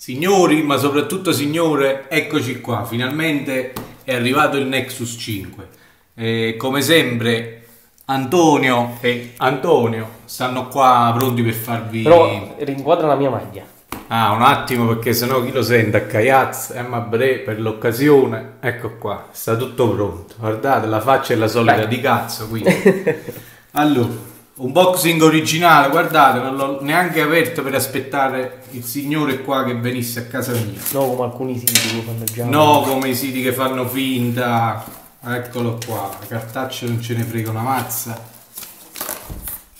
Signori, ma soprattutto signore, eccoci qua, finalmente è arrivato il Nexus 5. E come sempre Antonio e Antonio stanno qua pronti per farvi... Però rinquadra la mia maglia. Ah, un attimo perché sennò chi lo sente a Caiaz, Emma Bre per l'occasione. Ecco qua, sta tutto pronto. Guardate, la faccia è la solita Dai. di cazzo, quindi. allora, unboxing originale, guardate, non l'ho neanche aperto per aspettare il signore qua che venisse a casa mia. No, come alcuni siti che fanno già. No, come i siti che fanno finta. Eccolo qua, la cartaccia non ce ne frega una mazza.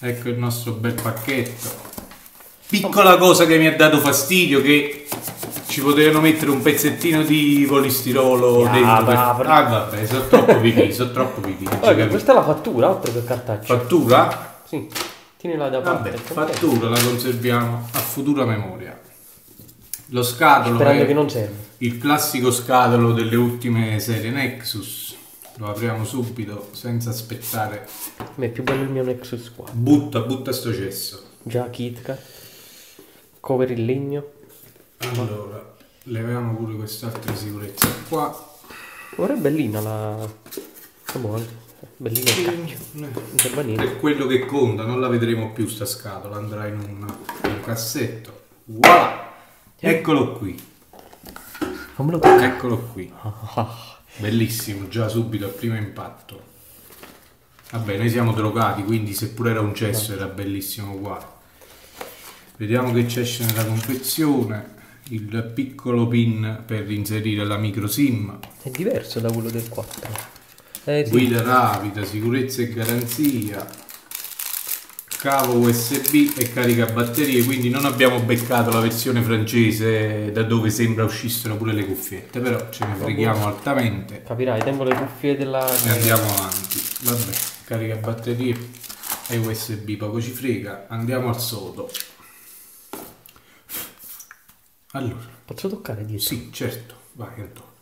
Ecco il nostro bel pacchetto. Piccola cosa che mi ha dato fastidio che ci potevano mettere un pezzettino di polistirolo Ah, dentro. per- Ah vabbè, sono troppo pipì, sono troppo pipì. capisco. questa è la fattura, altro che cartaccia. Fattura? Sì. Tienila da parte. Vabbè, fattura la conserviamo a futura memoria. Lo scatolo Sperando è che non serve. il classico scatolo delle ultime serie Nexus. Lo apriamo subito senza aspettare. A me è più bello il mio Nexus qua. Butta, butta sto cesso. Già KitKat. Cover in legno. Allora, leviamo pure quest'altra sicurezza qua. Ora è bellina la. Buona. Bellina il cacchio. Non serve a niente. È quello che conta, non la vedremo più sta scatola, andrà in un, un cassetto. Voilà! Eccolo qui, Fammelo toccare. eccolo qui. Bellissimo, già subito al primo impatto. Vabbè, noi siamo drogati, quindi seppure era un cesso era bellissimo uguale. Vediamo che c'è nella confezione. Il piccolo pin per inserire la micro SIM. È diverso da quello del 4. Eh sì. Guida rapida, sicurezza e garanzia. Cavo USB e carica batterie, quindi non abbiamo beccato la versione francese da dove sembra uscissero pure le cuffiette, però ce ne freghiamo altamente Capirai, tengo le cuffie della. e andiamo avanti. Vabbè, carica batterie e USB, poco ci frega. Andiamo al sodo. Allora, Posso toccare dietro? sì, certo, vai Antonio.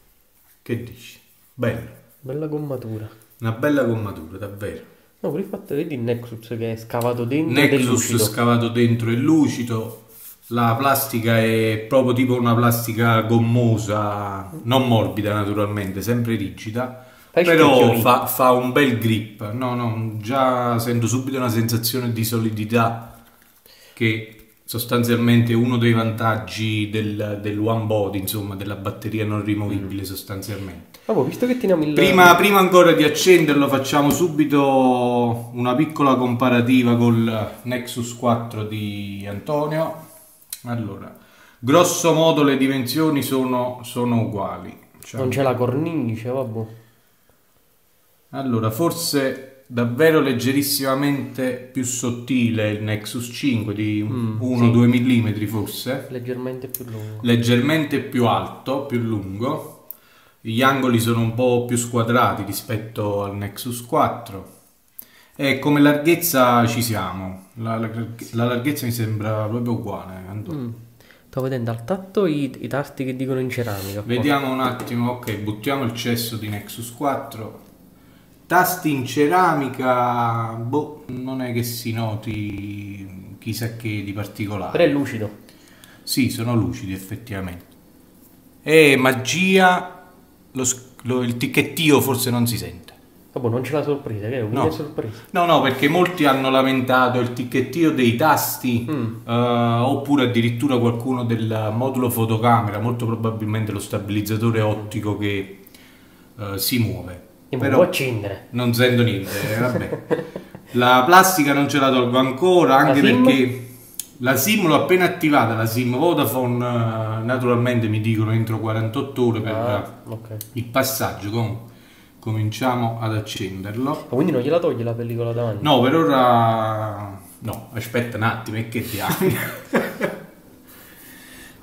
Che dici? Bello, Bella gommatura. una bella gommatura, davvero. No, per il fatto vedi il Nexus che è scavato dentro è Nexus lucido. scavato dentro è lucido, la plastica è proprio tipo una plastica gommosa, non morbida naturalmente, sempre rigida, Fai però fa, fa un bel grip, no no, già sento subito una sensazione di solidità che sostanzialmente uno dei vantaggi del, del one body, insomma della batteria non rimovibile sostanzialmente. Vabbè, visto che teniamo il. Prima, prima ancora di accenderlo facciamo subito una piccola comparativa col Nexus 4 di Antonio. Allora, grosso modo le dimensioni sono, sono uguali. Cioè, Non c'è la cornice, vabbè. allora, forse davvero leggerissimamente più sottile il Nexus 5 di Mm, 1-2 mm forse. Leggermente più lungo. leggermente più alto, più lungo. Gli angoli sono un po' più squadrati rispetto al Nexus 4. E come larghezza ci siamo. La, la- la larghezza mi sembra proprio uguale. Antonio. Mm. Sto vedendo al tatto i, i tasti che dicono in ceramica. qua. Vediamo un attimo, ok, buttiamo il cesso di Nexus 4. Tasti in ceramica, boh, non è che si noti chissà che di particolare. Però è lucido. Sì, sono lucidi effettivamente. E magia, lo lo- il ticchettio forse non si sente. Vabbè, non c'è la sorpresa, che è No. una sorpresa. No, no, perché molti hanno lamentato il ticchettio dei tasti, Mm. eh, oppure addirittura qualcuno del modulo fotocamera, molto probabilmente lo stabilizzatore ottico che eh, si muove. E Però- può accendere. non sento niente, eh, vabbè. La plastica non ce la tolgo ancora, anche La perché la SIM l'ho appena attivata, la SIM Vodafone, eh, naturalmente mi dicono entro 48 ore per Ah, ok. Ma il passaggio, comunque cominciamo ad accenderlo. quindi non gliela togli la pellicola davanti? No, per ora no, aspetta un attimo, e che diamine.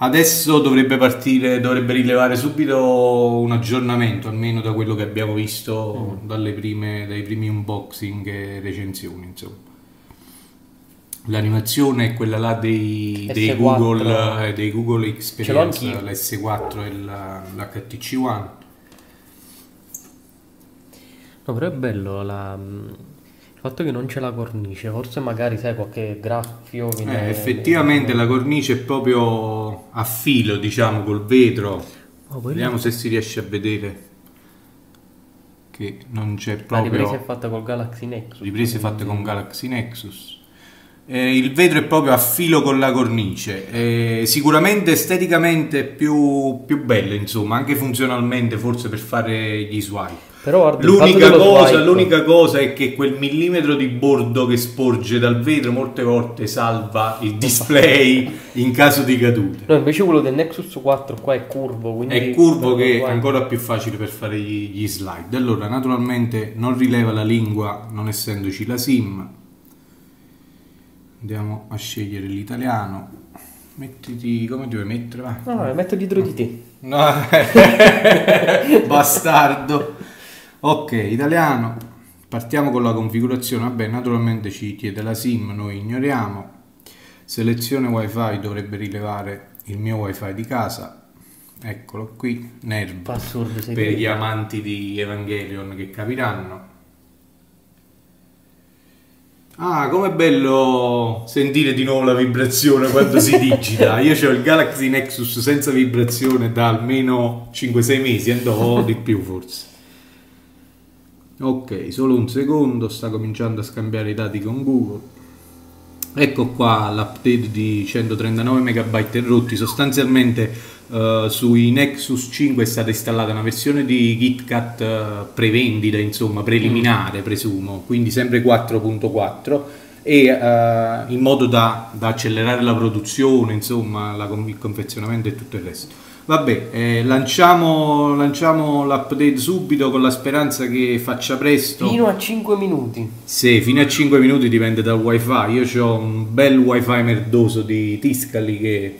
Adesso dovrebbe partire, dovrebbe rilevare subito un aggiornamento, almeno da quello che abbiamo visto dalle prime, dai primi unboxing e recensioni, insomma. L'animazione è quella là dei, dei S4. Google, eh, dei Google Experience, anch'io. l'S4 e l'HTC One. No, però è bello la... fatto che non c'è la cornice, forse magari sai qualche graffio. Eh, effettivamente la cornice è proprio a filo, diciamo, col vetro. Oh, Vediamo se si riesce a vedere che non c'è proprio... La ripresa è fatta col Galaxy Nexus. Riprese fatte con Galaxy Nexus. Eh, il vetro è proprio a filo con la cornice, eh, sicuramente esteticamente più, più bello, insomma, anche funzionalmente forse per fare gli swipe. Però l'unica cosa, swipe... l'unica cosa è che quel millimetro di bordo che sporge dal vetro molte volte salva il display in caso di caduta. No, invece quello del Nexus 4 qua è curvo, quindi è curvo che è ancora più facile per fare gli, gli slide. Allora, naturalmente non rileva la lingua non essendoci la SIM. Andiamo a scegliere l'italiano. Mettiti come ti vuoi mettere va? no, no metto dietro di te. No bastardo ok italiano. Partiamo con la configurazione. Vabbè naturalmente ci chiede la sim noi ignoriamo. Selezione wifi dovrebbe rilevare il mio wifi di casa. Eccolo qui NERV per gli amanti di Evangelion che capiranno. Ah, com'è bello sentire di nuovo la vibrazione quando si digita. Io ho il Galaxy Nexus senza vibrazione da almeno 5-6 mesi, andò di più forse. Ok, solo un secondo, sta cominciando a scambiare i dati con Google. Ecco qua l'update di 139 MB rotti, sostanzialmente uh, sui Nexus 5 è stata installata una versione di KitKat uh, prevendita, insomma preliminare mm. presumo, quindi sempre 4.4 e uh, in modo da, da, accelerare la produzione, insomma la, il confezionamento e tutto il resto. Vabbè, eh, lanciamo, lanciamo l'update subito con la speranza che faccia presto. Fino a 5 minuti. Sì, fino a 5 minuti dipende dal wifi. Io ho un bel wifi merdoso di Tiscali che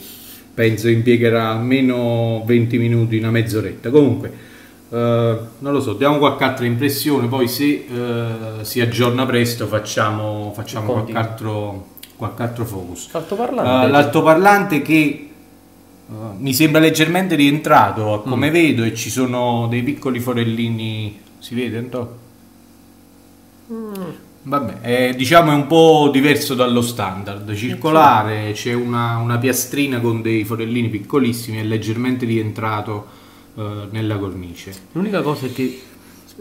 penso impiegherà almeno 20 minuti, una mezz'oretta. Comunque, eh, non lo so, diamo qualche altra impressione, poi se eh, si aggiorna presto facciamo, facciamo qualche, altro, qualche altro focus. L'altoparlante. Uh, l'altoparlante che mi sembra leggermente rientrato come mm. vedo e ci sono dei piccoli forellini. Si vede un mm. vabbè è, diciamo è un po' diverso dallo standard. Circolare c'è una, una, piastrina con dei forellini piccolissimi è leggermente rientrato uh, nella cornice. L'unica cosa è che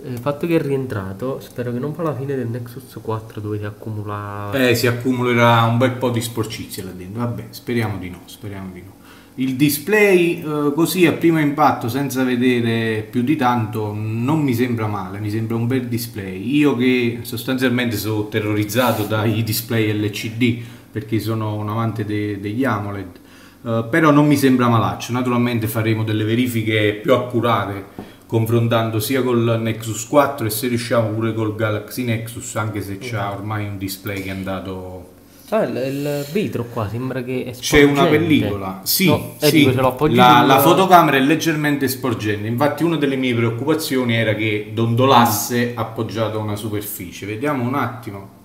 il fatto che è rientrato spero che non fa la fine del Nexus 4 dove si accumula eh si accumulerà un bel po' di sporcizia là dentro. Vabbè speriamo di no speriamo di no il display eh, così a primo impatto senza vedere più di tanto non mi sembra male, mi sembra un bel display. Io che sostanzialmente sono terrorizzato dai display LCD perché sono un amante de degli AMOLED, eh, però non mi sembra malaccio. Naturalmente faremo delle verifiche più accurate confrontando sia col Nexus 4 e se riusciamo pure col Galaxy Nexus anche se c'ha ormai un display che è andato Ah, il, il, vetro qua sembra che è C'è una pellicola, sì, no, eh, sì. Dico, la, la, fotocamera è leggermente sporgente, infatti una delle mie preoccupazioni era che dondolasse appoggiato a una superficie. Vediamo un attimo.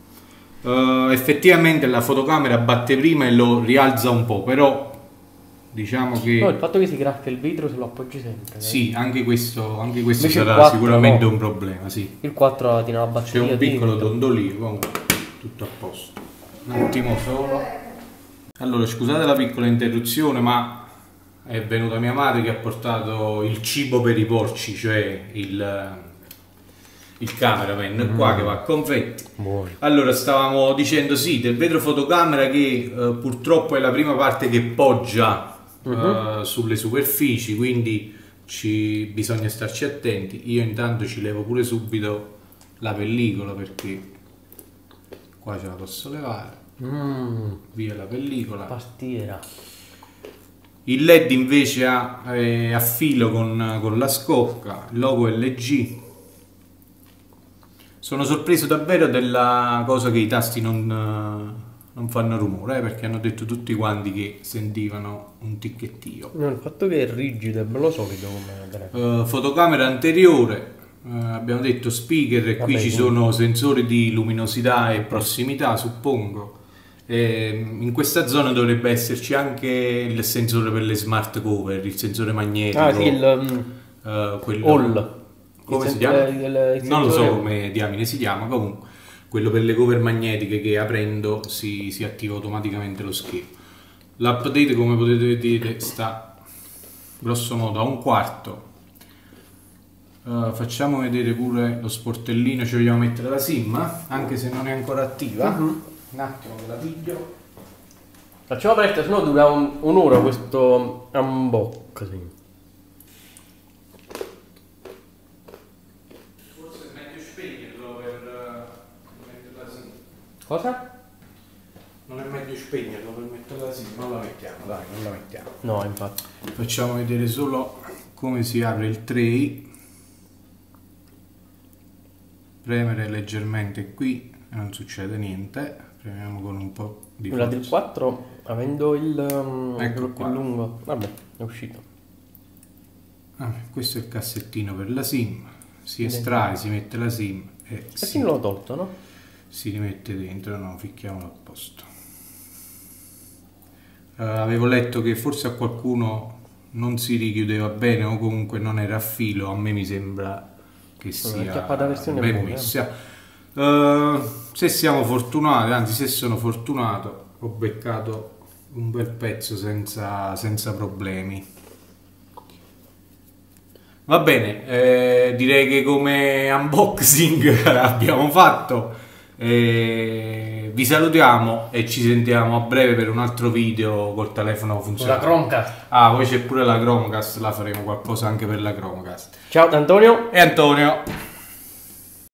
Uh, effettivamente la fotocamera batte prima e lo rialza un po', però diciamo che... No, il fatto che si graffia il vetro se lo appoggi sempre. Eh? Sì, anche questo, anche questo sarà 4, sicuramente no. un problema, sì. Il 4 tiene la batteria. C'è un piccolo dondolino, comunque tutto a posto un attimo solo allora scusate la piccola interruzione ma è venuta mia madre che ha portato il cibo per i porci cioè il, il cameraman mm. qua che va a confetti Buone. allora stavamo dicendo sì del vetro fotocamera che eh, purtroppo è la prima parte che poggia -huh. eh, sulle superfici quindi ci, bisogna starci attenti io intanto ci levo pure subito la pellicola perché qua ce la posso levare. Mm. via la pellicola. Pastiera il led invece ha, è a filo con, con la scocca logo LG sono sorpreso davvero della cosa che i tasti non, non fanno rumore eh, perché hanno detto tutti quanti che sentivano un ticchettio. No, il fatto che è rigido è bello solido come uh, fotocamera anteriore Uh, abbiamo detto speaker e qui ci sono sensori di luminosità e prossimità, suppongo. E in questa zona dovrebbe esserci anche il sensore per le smart cover, il sensore magnetico. Ah, sì, il uh, quello... All. Come il si chiama? Il, il non lo so come diamine si chiama, comunque. quello per le cover magnetiche che aprendo si, si attiva automaticamente lo schermo. L'update come potete vedere sta grosso modo a un quarto. Uh, facciamo vedere pure lo sportellino, ci vogliamo mettere la sim, anche se non è ancora attiva. Mhm. Un attimo che la piglio. Facciamo aperta, se no dura un- un'ora questo unboxing. Forse è meglio spegnerlo per metterla sim. Cosa? Non è meglio spegnerlo per metterla sim, non la mettiamo, dai, non la mettiamo. No, infatti. Facciamo vedere solo come si apre il tray. Premere leggermente qui e non succede niente. Premiamo con un po' di Quella del forza. 4, avendo il um, Ecco quello più lungo. Vabbè, è uscito. Ah, questo è il cassettino per la SIM. Si estrae, si mette la SIM e E si, sì, l'ho tolto, no? si rimette dentro. No, ficchiamolo a posto. Eh, avevo letto che forse a qualcuno non si richiudeva bene o comunque non era a filo. A me mi sembra che sia ben messa. Eh, se siamo fortunati, anzi se sono fortunato, ho beccato un bel pezzo senza, senza problemi. Va bene, eh, direi che come unboxing abbiamo fatto. Eh, vi salutiamo e ci sentiamo a breve per un altro video col telefono funzionante. Chromecast. Ah, poi c'è pure la Chromecast, la faremo qualcosa anche per la Chromecast. Ciao da Antonio. E Antonio.